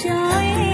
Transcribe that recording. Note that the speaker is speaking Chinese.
想为。